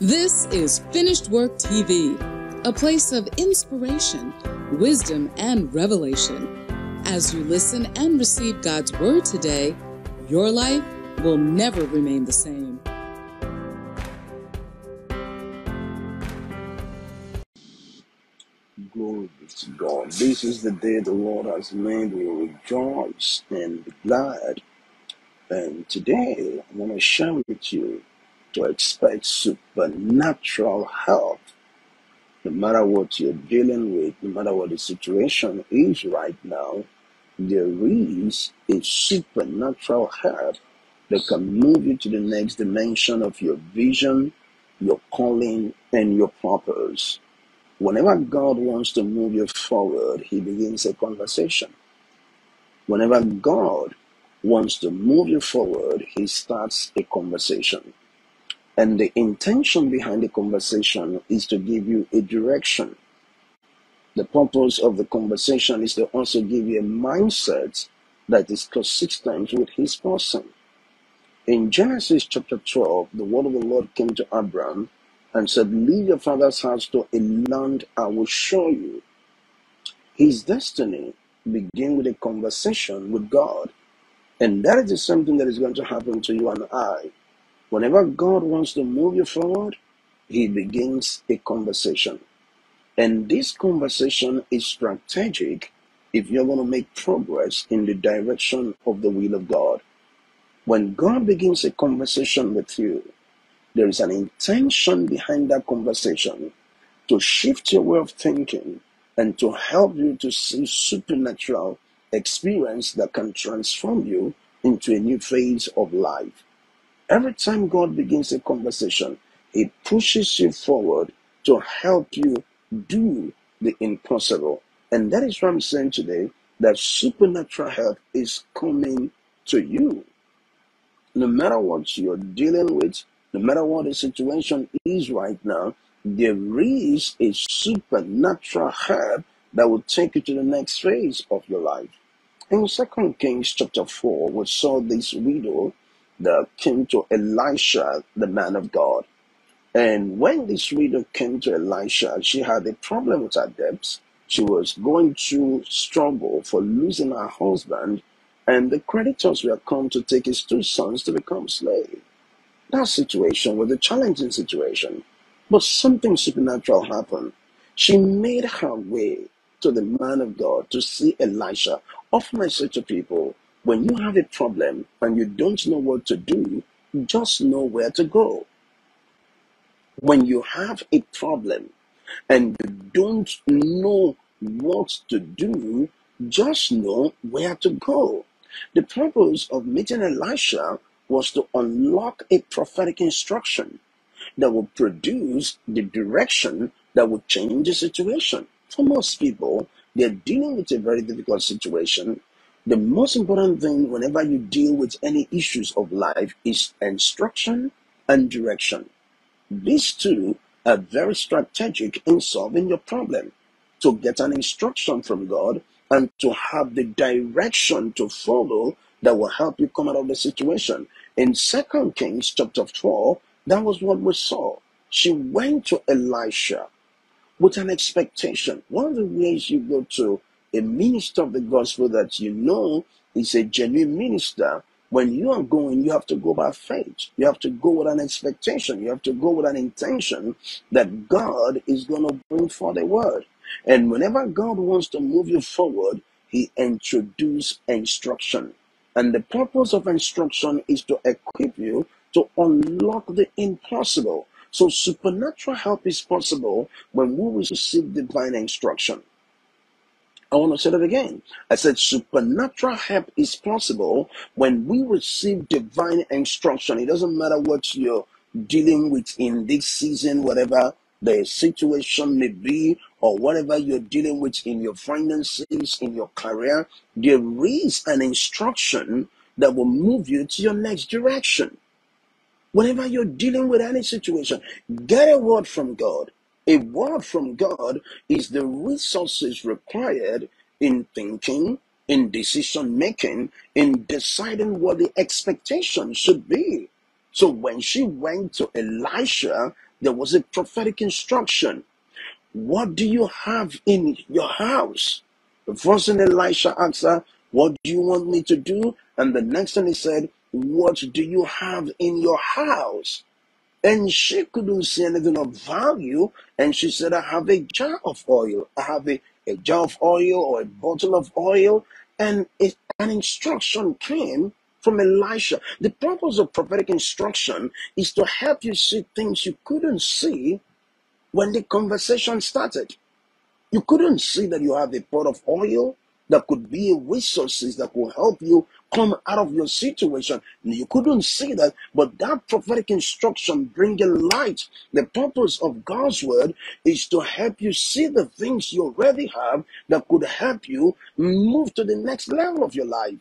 This is Finished Work TV, a place of inspiration, wisdom, and revelation. As you listen and receive God's Word today, your life will never remain the same. Glory be to God. This is the day the Lord has made. We rejoice and be glad. And today, I want to share with you to expect supernatural help. No matter what you're dealing with, no matter what the situation is right now, there is a supernatural help that can move you to the next dimension of your vision, your calling, and your purpose. Whenever God wants to move you forward, He begins a conversation. Whenever God wants to move you forward, He starts a conversation. And the intention behind the conversation is to give you a direction. The purpose of the conversation is to also give you a mindset that is consistent with His person. In Genesis chapter 12, the word of the Lord came to Abram and said, Leave your father's house to a land I will show you. His destiny began with a conversation with God. And that is the same thing that is going to happen to you and I. Whenever God wants to move you forward, He begins a conversation. And this conversation is strategic if you're going to make progress in the direction of the will of God. When God begins a conversation with you, there is an intention behind that conversation to shift your way of thinking and to help you to see supernatural experience that can transform you into a new phase of life. Every time God begins a conversation, He pushes you forward to help you do the impossible. And that is what I'm saying today that supernatural help is coming to you. No matter what you're dealing with, no matter what the situation is right now, there is a supernatural help that will take you to the next phase of your life. In Second Kings chapter 4, we saw this widow that came to Elisha, the man of God. And when this widow came to Elisha, she had a problem with her debts. She was going through struggle for losing her husband, and the creditors were come to take his two sons to become slaves. That situation was a challenging situation, but something supernatural happened. She made her way to the man of God to see Elisha. Often I say to people, when you have a problem and you don't know what to do, just know where to go. When you have a problem and you don't know what to do, just know where to go. The purpose of meeting Elisha was to unlock a prophetic instruction that will produce the direction that will change the situation. For most people, they're dealing with a very difficult situation. The most important thing whenever you deal with any issues of life is instruction and direction. These two are very strategic in solving your problem. To get an instruction from God and to have the direction to follow that will help you come out of the situation. In Second Kings chapter 4, that was what we saw. She went to Elisha with an expectation. One of the ways you go to a minister of the gospel that you know is a genuine minister, when you are going, you have to go by faith. You have to go with an expectation. You have to go with an intention that God is going to bring forth a word. And whenever God wants to move you forward, He introduces instruction. And the purpose of instruction is to equip you to unlock the impossible. So supernatural help is possible when we receive divine instruction. I want to say that again. I said supernatural help is possible when we receive divine instruction. It doesn't matter what you're dealing with in this season, whatever the situation may be, or whatever you're dealing with in your finances, in your career, there is an instruction that will move you to your next direction. Whenever you're dealing with any situation, get a word from God. A word from God is the resources required in thinking, in decision making, in deciding what the expectation should be. So when she went to Elisha, There was a prophetic instruction. What do you have in your house? The first thing Elisha asked her, What do you want me to do? And the next thing he said, What do you have in your house? And she couldn't see anything of value. And she said, I have a jar of oil. I have a, a jar of oil or a bottle of oil. And it, an instruction came from Elisha. The purpose of prophetic instruction is to help you see things you couldn't see when the conversation started. You couldn't see that you have a pot of oil that could be resources that will help you come out of your situation. You couldn't see that, but that prophetic instruction bringing light. The purpose of God's word is to help you see the things you already have that could help you move to the next level of your life.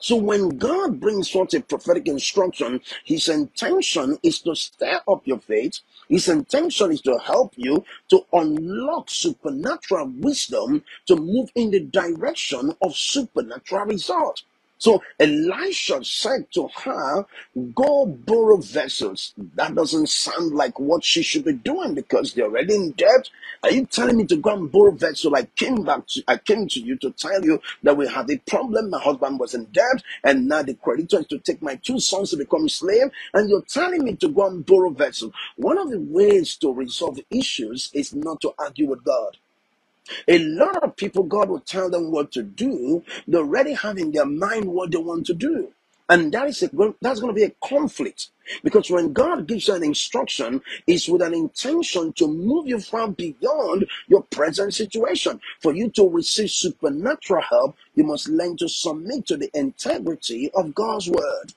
So when God brings forth a prophetic instruction, his intention is to stir up your faith. His intention is to help you to unlock supernatural wisdom to move in the direction of supernatural results. So Elisha said to her, Go borrow vessels. That doesn't sound like what she should be doing because they're already in debt. Are you telling me to go and borrow vessels? I came back to I came to you to tell you that we had a problem. My husband was in debt, and now the creditor is to take my two sons to become slave, and you're telling me to go and borrow vessels. One of the ways to resolve issues is not to argue with God. A lot of people, God will tell them what to do. They already have in their mind what they want to do. And that is a, that's going to be a conflict because when God gives you an instruction, it's with an intention to move you far beyond your present situation. For you to receive supernatural help, you must learn to submit to the integrity of God's word.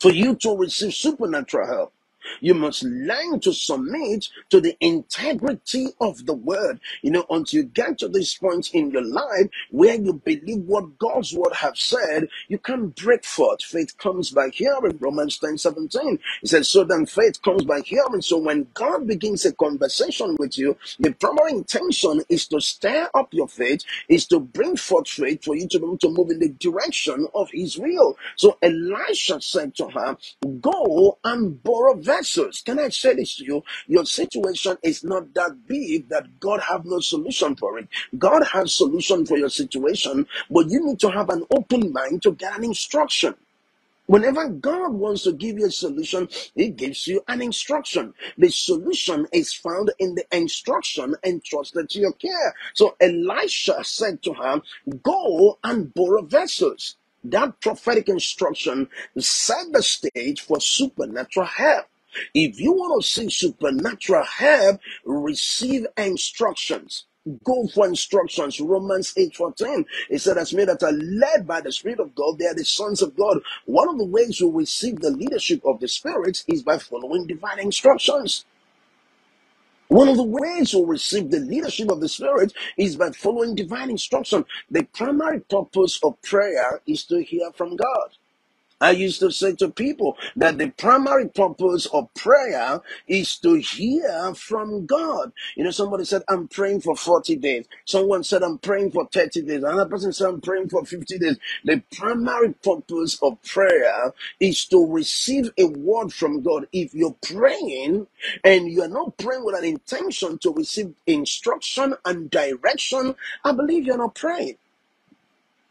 For you to receive supernatural help, you must learn to submit to the integrity of the word. You know, until you get to this point in your life where you believe what God's word have said, you can't break forth. Faith comes by hearing. Romans 10 17. It says, So then faith comes by hearing. So when God begins a conversation with you, the primary intention is to stir up your faith, is to bring forth faith for you to be able to move in the direction of his will. So Elisha said to her, Go and borrow vessels. Can I say this to you? Your situation is not that big that God have no solution for it. God has solution for your situation, but you need to have an open mind to get an instruction. Whenever God wants to give you a solution, He gives you an instruction. The solution is found in the instruction entrusted to your care. So Elisha said to her, Go and borrow vessels. That prophetic instruction set the stage for supernatural help. If you want to see supernatural help, receive instructions. Go for instructions. Romans 8 14. It said, As men that are led by the Spirit of God, they are the sons of God. One of the ways you receive the leadership of the Spirit is by following divine instructions. One of the ways you receive the leadership of the Spirit is by following divine instruction. The primary purpose of prayer is to hear from God. I used to say to people that the primary purpose of prayer is to hear from God. You know, somebody said, I'm praying for 40 days. Someone said, I'm praying for 30 days. Another person said, I'm praying for 50 days. The primary purpose of prayer is to receive a word from God. If you're praying and you're not praying with an intention to receive instruction and direction, I believe you're not praying.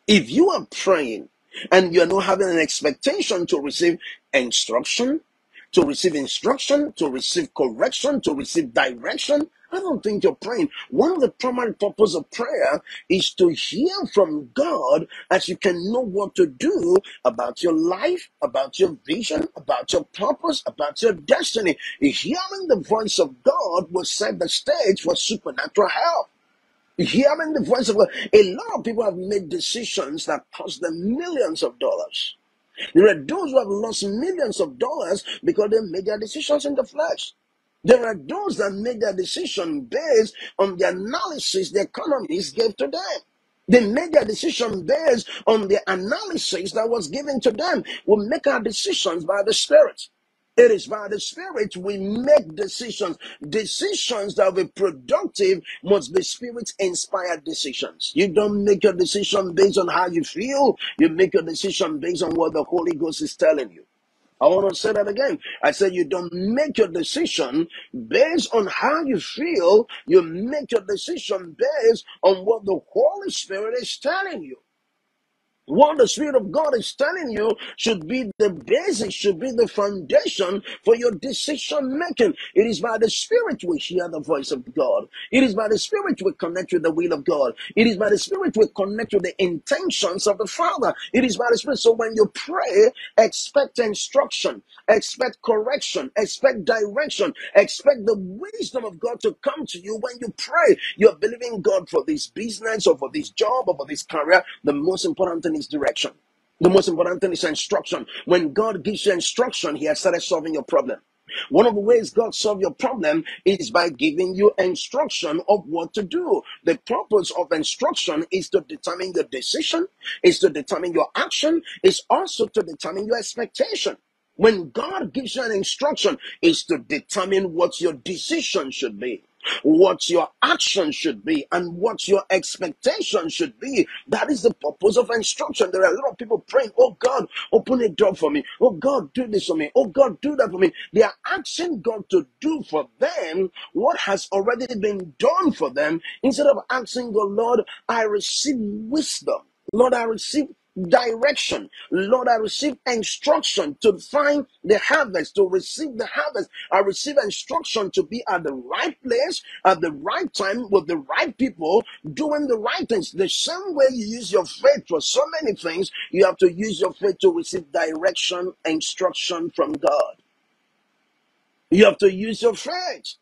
If you are praying and you're not having an expectation to receive instruction, to receive instruction, to receive correction, to receive direction, I don't think you're praying. One of the primary purposes of prayer is to hear from God as you can know what to do about your life, about your vision, about your purpose, about your destiny. Hearing the voice of God will set the stage for supernatural help. Hearing the voice of God. A lot of people have made decisions that cost them millions of dollars. There are those who have lost millions of dollars because they made their decisions in the flesh. There are those that made their decision based on the analysis the economists gave to them. They made their decision based on the analysis that was given to them. We make our decisions by the Spirit. It is by the Spirit we make decisions. Decisions that will be productive must be Spirit inspired decisions. You don't make your decision based on how you feel, you make your decision based on what the Holy Ghost is telling you. I want to say that again. I said you don't make your decision based on how you feel. You make your decision based on what the Holy Spirit is telling you. What the Spirit of God is telling you should be the basis, should be the foundation for your decision making. It is by the Spirit we hear the voice of God. It is by the Spirit we connect with the will of God. It is by the Spirit we connect with the intentions of the Father. It is by the Spirit. So when you pray, expect instruction, expect correction, expect direction, expect the wisdom of God to come to you when you pray. You're believing God for this business or for this job or for this career. The most important thing is direction. The most important thing is instruction. When God gives you instruction, He has started solving your problem. One of the ways God solves your problem is by giving you instruction of what to do. The purpose of instruction is to determine your decision, is to determine your action, is also to determine your expectation. When God gives you an instruction, is to determine what your decision should be what your action should be and what your expectation should be. That is the purpose of instruction. There are a lot of people praying, Oh God, open a door for me. Oh God, do this for me. Oh God, do that for me. They are asking God to do for them what has already been done for them instead of asking God, Lord, I receive wisdom. Lord, I receive direction. Lord, I receive instruction to find the harvest, to receive the harvest. I receive instruction to be at the right place, at the right time, with the right people, doing the right things. The same way you use your faith for so many things, you have to use your faith to receive direction, instruction from God. You have to use your faith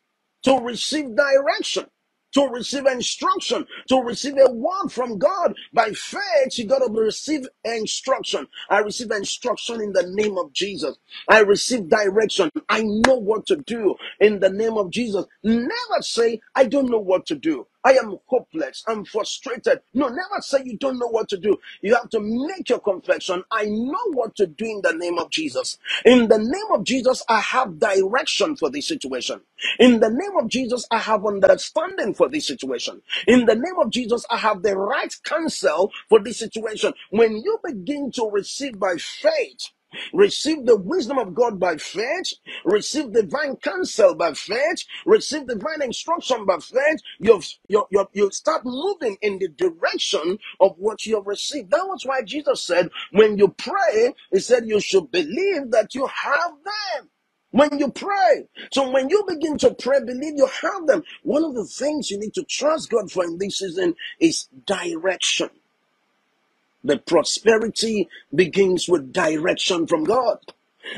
to receive direction, to receive instruction, to receive a word from God. By faith, you got to receive instruction. I receive instruction in the name of Jesus. I receive direction. I know what to do in the name of Jesus. Never say, I don't know what to do. I am hopeless. I'm frustrated. No, never say you don't know what to do. You have to make your confession. I know what to do in the name of Jesus. In the name of Jesus, I have direction for this situation. In the name of Jesus, I have understanding for this situation. In the name of Jesus, I have the right counsel for this situation. When you begin to receive by faith, Receive the wisdom of God by faith. Receive divine counsel by faith. Receive divine instruction by faith. You you you start moving in the direction of what you have received. That was why Jesus said, when you pray, He said you should believe that you have them. When you pray, so when you begin to pray, believe you have them. One of the things you need to trust God for in this season is direction. The prosperity begins with direction from God.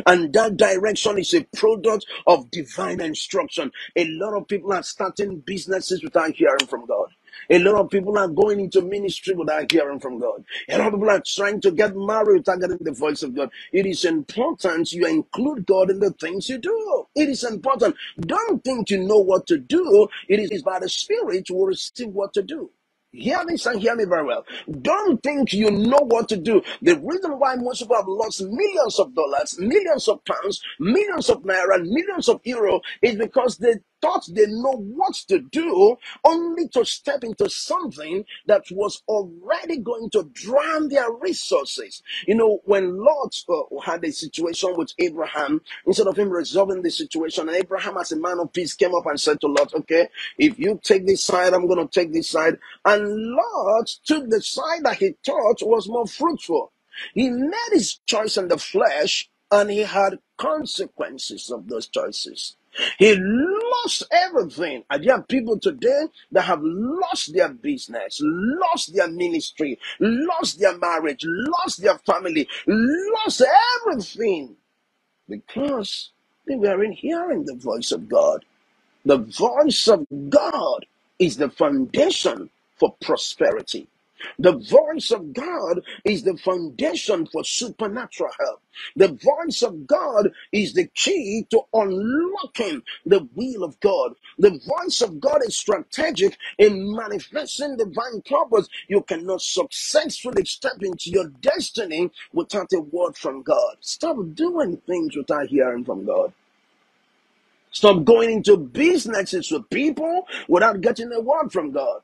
And that direction is a product of divine instruction. A lot of people are starting businesses without hearing from God. A lot of people are going into ministry without hearing from God. A lot of people are trying to get married without getting the voice of God. It is important you include God in the things you do. It is important. Don't think you know what to do. It is by the Spirit you will receive what to do. Hear this and hear me very well. Don't think you know what to do. The reason why most people have lost millions of dollars, millions of pounds, millions of naira, millions of euro is because they thought they know what to do only to step into something that was already going to drown their resources. You know, when Lot uh, had a situation with Abraham, instead of him resolving the situation, and Abraham, as a man of peace, came up and said to Lot, Okay, if you take this side, I'm going to take this side. And Lot took the side that he thought was more fruitful. He made his choice in the flesh, and he had consequences of those choices. He lost everything. And there are people today that have lost their business, lost their ministry, lost their marriage, lost their family, lost everything because they weren't hearing the voice of God. The voice of God is the foundation for prosperity. The voice of God is the foundation for supernatural help. The voice of God is the key to unlocking the will of God. The voice of God is strategic in manifesting divine purpose. You cannot successfully step into your destiny without a word from God. Stop doing things without hearing from God. Stop going into businesses with people without getting a word from God.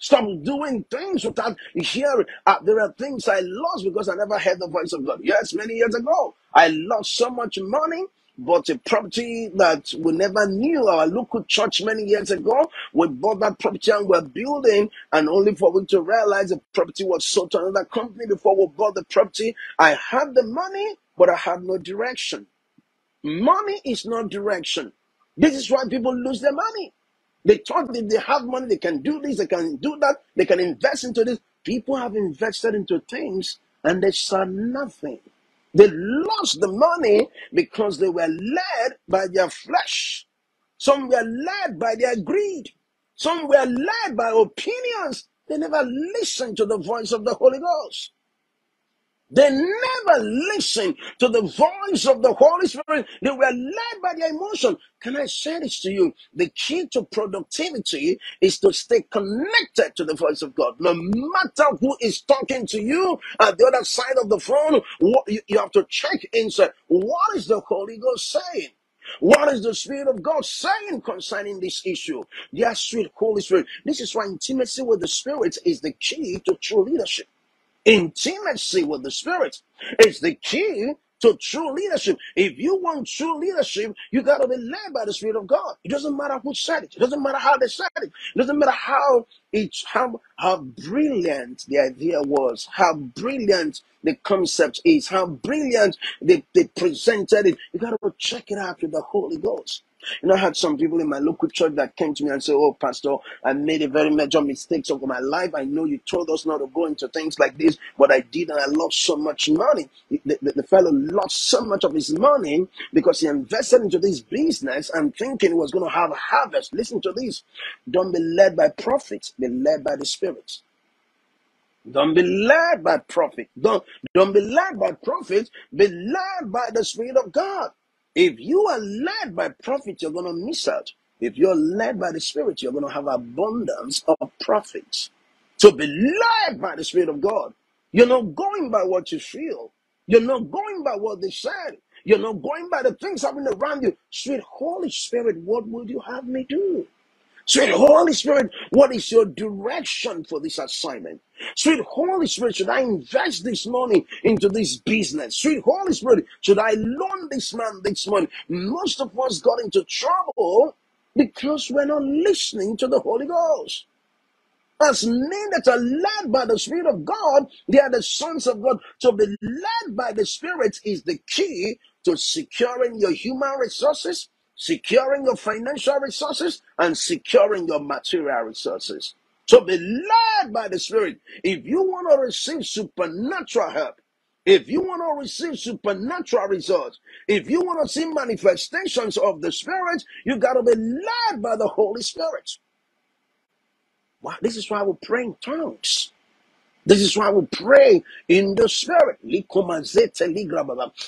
Stop doing things without hearing. Uh, there are things I lost because I never heard the voice of God. Yes, many years ago, I lost so much money. Bought a property that we never knew. Our local church many years ago, we bought that property and we're building, and only for we to realize the property was sold to another company before we bought the property. I had the money, but I had no direction. Money is not direction. This is why people lose their money. They thought if they have money, they can do this, they can do that, they can invest into this. People have invested into things and they saw nothing. They lost the money because they were led by their flesh. Some were led by their greed. Some were led by opinions. They never listened to the voice of the Holy Ghost. They never listened to the voice of the Holy Spirit. They were led by their emotion. Can I say this to you? The key to productivity is to stay connected to the voice of God. No matter who is talking to you at the other side of the phone, what, you, you have to check inside. What is the Holy Ghost saying? What is the Spirit of God saying concerning this issue? Dear sweet Holy Spirit, this is why intimacy with the Spirit is the key to true leadership. Intimacy with the Spirit is the key to true leadership. If you want true leadership, you got to be led by the Spirit of God. It doesn't matter who said it. It doesn't matter how they said it. It doesn't matter how it's how how brilliant the idea was, how brilliant the concept is, how brilliant they, they presented it. You got to go check it out with the Holy Ghost. You know, I had some people in my local church that came to me and said, Oh, Pastor, I made a very major mistake over my life. I know you told us not to go into things like this, but I did, and I lost so much money. The, the, the fellow lost so much of his money because he invested into this business and thinking he was going to have a harvest. Listen to this. Don't be led by prophets, be led by the Spirit. Don't be led by prophet. Don't, don't be led by prophets. Be led by the Spirit of God. If you are led by profit, you're going to miss out. If you're led by the Spirit, you're going to have abundance of profits. So be led by the Spirit of God. You're not going by what you feel. You're not going by what they said. You're not going by the things happening around you. Sweet Holy Spirit, what would you have me do? Sweet Holy Spirit, what is your direction for this assignment? Sweet Holy Spirit, should I invest this money into this business? Sweet Holy Spirit, should I loan this man this money? Most of us got into trouble because we're not listening to the Holy Ghost. As men that are led by the Spirit of God, they are the sons of God. To be led by the Spirit is the key to securing your human resources, securing your financial resources, and securing your material resources. So be led by the Spirit. If you want to receive supernatural help, if you want to receive supernatural results, if you want to see manifestations of the Spirit, you got to be led by the Holy Spirit. Wow, this is why we pray in tongues. This is why we pray in the spirit.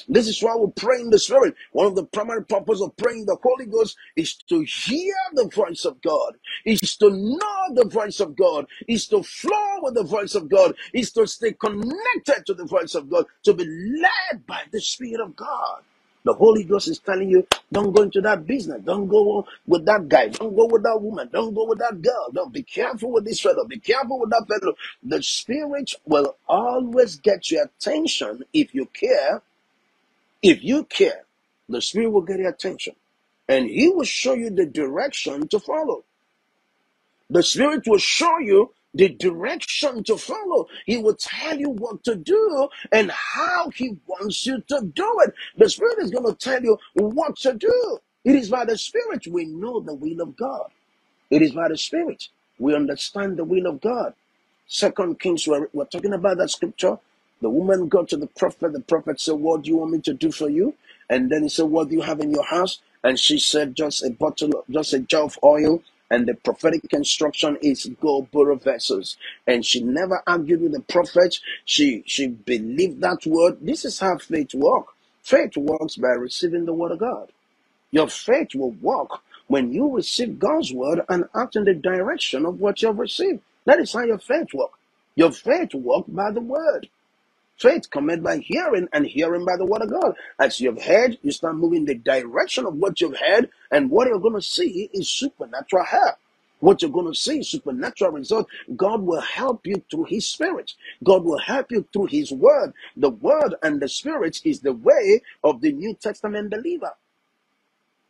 This is why we pray in the spirit. One of the primary purposes of praying the Holy Ghost is to hear the voice of God, is to know the voice of God, is to flow with the voice of God, is to stay connected to the voice of God, to be led by the Spirit of God. The Holy Ghost is telling you, don't go into that business. Don't go with that guy. Don't go with that woman. Don't go with that girl. Don't be careful with this fellow. Be careful with that fellow. The Spirit will always get your attention if you care. If you care, the Spirit will get your attention. And He will show you the direction to follow. The Spirit will show you the direction to follow. He will tell you what to do and how He wants you to do it. The Spirit is going to tell you what to do. It is by the Spirit we know the will of God. It is by the Spirit we understand the will of God. Second Kings, we're, we're talking about that scripture. The woman got to the prophet. The prophet said, What do you want me to do for you? And then he said, What do you have in your house? And she said, Just a bottle, just a jar of oil. And the prophetic instruction is go borrow vessels. And she never argued with the prophet. She she believed that word. This is how faith works. Faith works by receiving the word of God. Your faith will work when you receive God's word and act in the direction of what you have received. That is how your faith works. Your faith walk by the word. Faith cometh by hearing, and hearing by the word of God. As you have heard, you start moving the direction of what you've heard, and what you're going to see is supernatural help. What you're going to see is supernatural result. God will help you through His Spirit. God will help you through His Word. The Word and the Spirit is the way of the New Testament believer.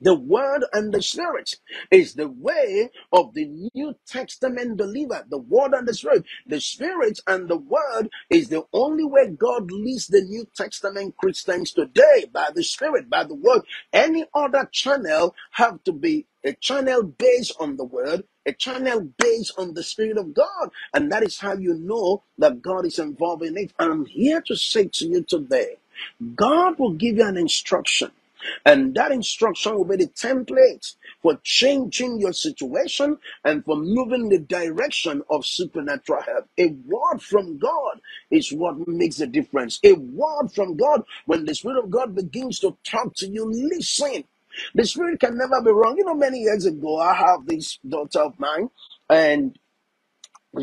The Word and the Spirit is the way of the New Testament believer. The Word and the Spirit. The Spirit and the Word is the only way God leads the New Testament Christians today by the Spirit, by the Word. Any other channel have to be a channel based on the Word, a channel based on the Spirit of God. And that is how you know that God is involved in it. And I'm here to say to you today, God will give you an instruction and that instruction will be the template for changing your situation and for moving the direction of supernatural help. A word from God is what makes a difference. A word from God, when the Spirit of God begins to talk to you, listen. The Spirit can never be wrong. You know, many years ago, I have this daughter of mine, and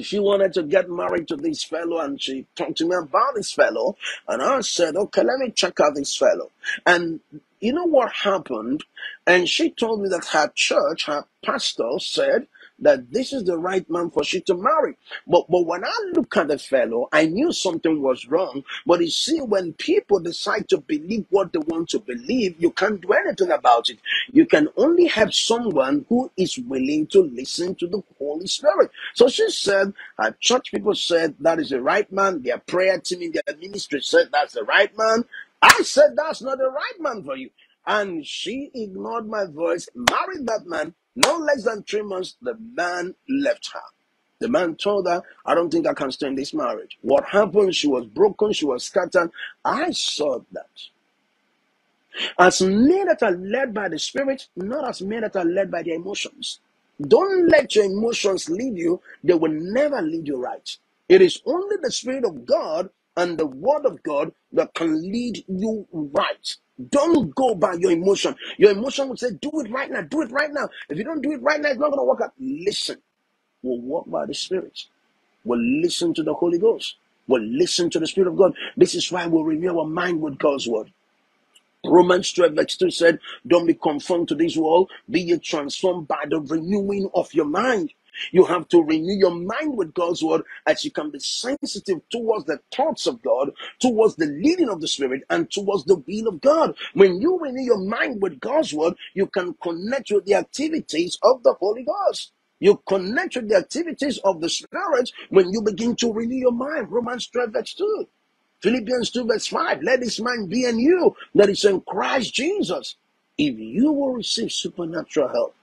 she wanted to get married to this fellow and she talked to me about this fellow and i said okay let me check out this fellow and you know what happened? And she told me that her church her pastor said that this is the right man for she to marry. But but when i look at the fellow i knew something was wrong. But you see when people decide to believe what they want to believe you can't do anything about it. You can only have someone who is willing to listen to the holy spirit. So she said, uh, church people said that is the right man. Their prayer team in their ministry said that's the right man. I said that's not the right man for you. And she ignored my voice, married that man. No less than three months, the man left her. The man told her, I don't think I can stand this marriage. What happened? She was broken, she was scattered. I saw that. As men that are led by the Spirit, not as men that are led by their emotions. Don't let your emotions lead you, they will never lead you right. It is only the Spirit of God and the Word of God that can lead you right. Don't go by your emotion. Your emotion will say, Do it right now, do it right now. If you don't do it right now, it's not going to work out. Listen. We'll walk by the Spirit. We'll listen to the Holy Ghost. We'll listen to the Spirit of God. This is why we'll renew our mind with God's Word. Romans 12, verse 2 said, Don't be conformed to this world, be ye transformed by the renewing of your mind. You have to renew your mind with God's word as you can be sensitive towards the thoughts of God, towards the leading of the Spirit, and towards the will of God. When you renew your mind with God's word, you can connect with the activities of the Holy Ghost. You connect with the activities of the Spirit when you begin to renew your mind. Romans 12, verse 2. Philippians 2, verse 5. Let this mind be in you that is in Christ Jesus. If you will receive supernatural help,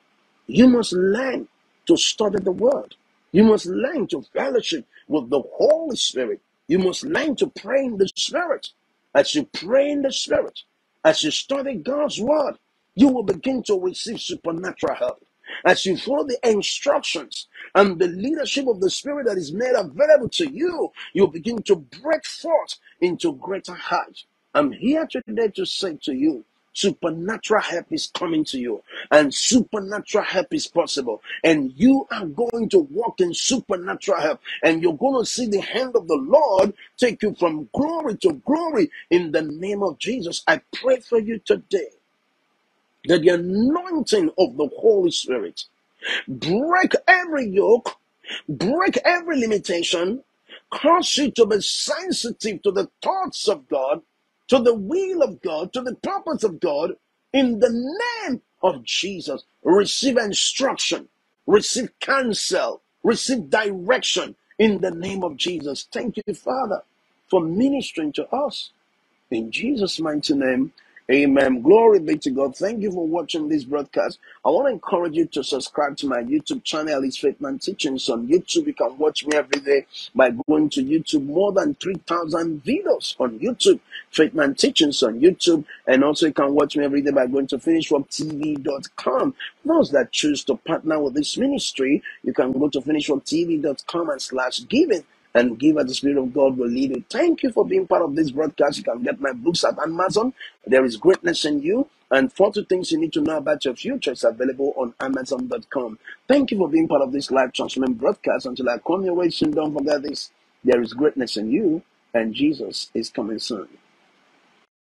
you must learn to study the word. You must learn to fellowship with the Holy Spirit. You must learn to pray in the Spirit. As you pray in the Spirit, as you study God's word, you will begin to receive supernatural help. As you follow the instructions and the leadership of the Spirit that is made available to you, you begin to break forth into greater heights. I'm here today to say to you, supernatural help is coming to you, and supernatural help is possible. And you are going to walk in supernatural help, and you're going to see the hand of the Lord take you from glory to glory in the name of Jesus. I pray for you today that the anointing of the Holy Spirit break every yoke, break every limitation, cause you to be sensitive to the thoughts of God, to the will of God, to the purpose of God, in the name of Jesus. Receive instruction, receive counsel, receive direction in the name of Jesus. Thank you, Father, for ministering to us. In Jesus' mighty name, amen. Glory be to God. Thank you for watching this broadcast. I want to encourage you to subscribe to my YouTube channel, It's Faithman Teachings on YouTube. You can watch me every day by going to YouTube. More than 3,000 videos on YouTube. Faithman Teachings on YouTube. And also you can watch me every day by going to finishedworktv.com. Those that choose to partner with this ministry, you can go to finishedworktv.com and slash giving and give as the Spirit of God will lead you. Thank you for being part of this broadcast. You can get my books at Amazon. There is greatness in you. And 40 things you need to know about your future is available on Amazon.com. Thank you for being part of this live transforming broadcast. Until I come your way soon, don't forget this. There is greatness in you, and Jesus is coming soon.